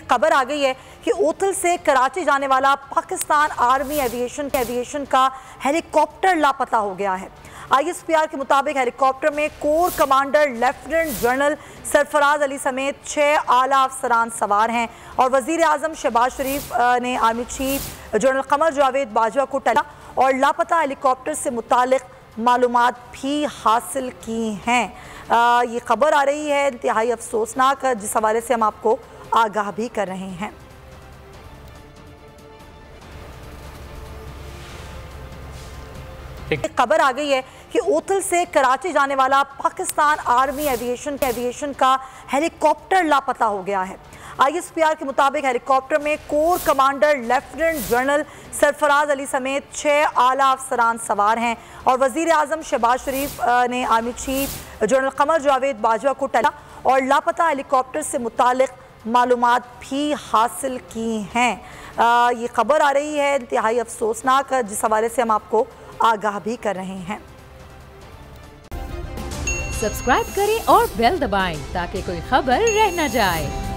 खबर आ गई है कि ओथल से कराची जाने वाला पाकिस्तान आर्मी एविएशन एविएशन का हेलीकॉप्टर लापता हो गया है। आईएसपीआर के मुताबिक हेलीकॉप्टर में corps commander, lieutenant general Sarfaraz Ali समेत छह आला अफसरान सवार हैं और वज़ीर आज़म शहबाज शरीफ ने army chief general Qamar Javed Bajwa को टला और लापता हेलीकॉप्टर से मुतल मालूम भी हासिल की हैं। ये खबर आ रही है इंतहाई अफसोसनाक जिस हवाले से हम आपको आगाह भी कर रहे हैं। एक खबर आ गई है कि ओथल से कराची जाने वाला पाकिस्तान आर्मी एविएशन एविएशन का हेलीकॉप्टर लापता हो गया है। आईएसपीआर के मुताबिक हेलीकॉप्टर में corps commander lieutenant general Sarfaraz Ali समेत छह आला अफसरान सवार हैं और वज़ीर आज़म शहबाज शरीफ ने army chief general Qamar Javed Bajwa को टला और लापता हेलीकॉप्टर से मुतल मालूम भी हासिल की हैं। ये खबर आ रही है, इंतहाई अफसोसनाक, जिस हवाले से हम आपको आगाह भी कर रहे हैं। सब्सक्राइब करें और बेल दबाएँ ताकि कोई खबर रह न जाए।